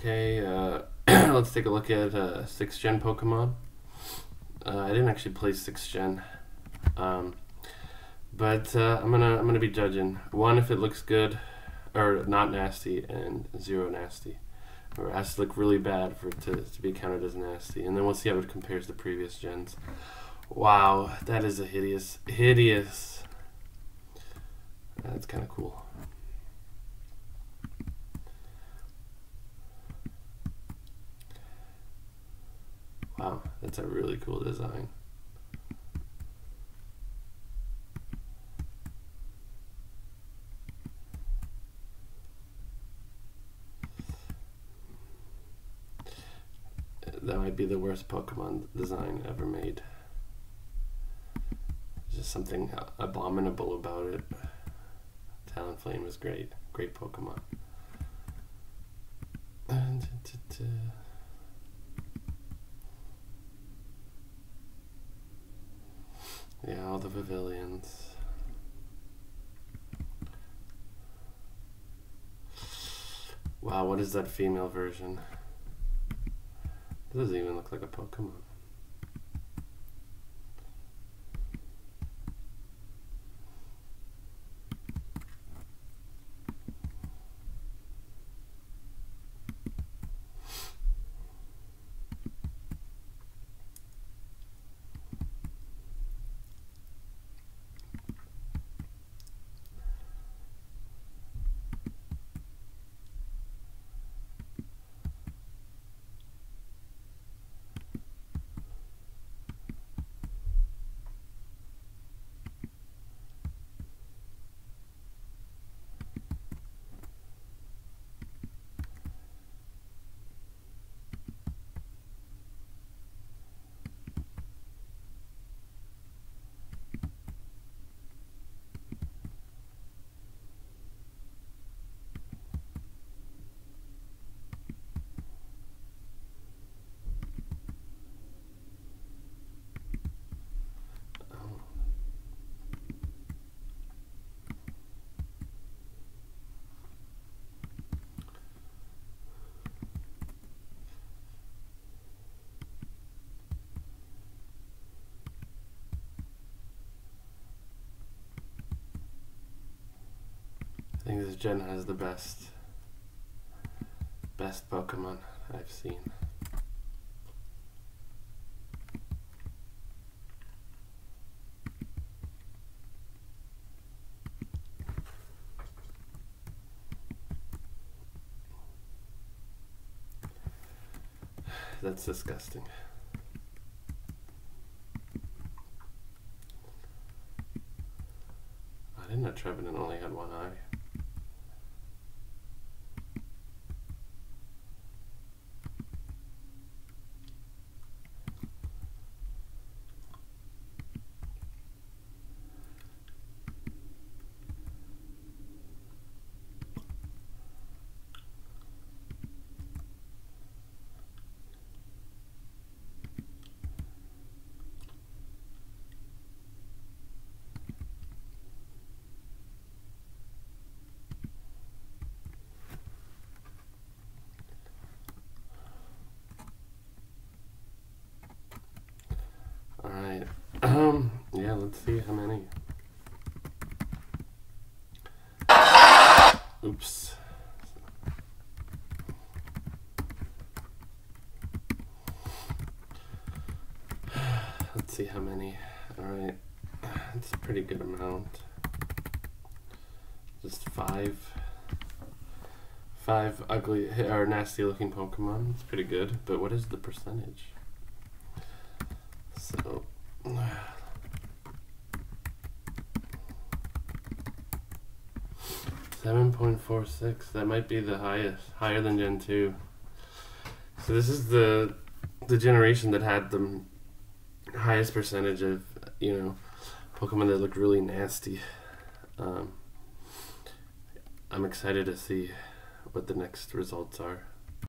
Okay, uh, let's take a look at uh, 6th gen Pokemon. Uh, I didn't actually play 6th gen. Um, but uh, I'm gonna I'm gonna be judging. One if it looks good or not nasty and zero nasty. Or it has to look really bad for it to, to be counted as nasty. And then we'll see how it compares to previous gens. Wow that is a hideous hideous. That's kind of cool wow that's a really cool design that might be the worst Pokemon design ever made. There's just something abominable about it. Talonflame is great. Great Pokemon. Yeah, all the Vivillons. Wow, what is that female version? This doesn't even look like a Pokemon. I think this gen has the best best Pokemon I've seen. That's disgusting. I didn't know Trevenant only had one eye. Alright. Um, yeah, let's see how many. Oops. Let's see how many. Alright. That's a pretty good amount. Just five. Five ugly or nasty looking Pokemon. It's pretty good. But what is the percentage? 7.46, that might be the highest, higher than Gen 2. So this is the the generation that had the highest percentage of, you know, Pokemon that look really nasty. Um, I'm excited to see what the next results are.